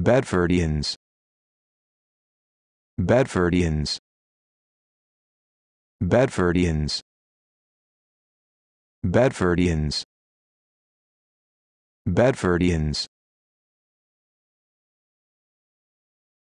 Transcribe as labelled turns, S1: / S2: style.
S1: Bedfordians. Bedfordians. Bedfordians. Bedfordians. Bedfordians.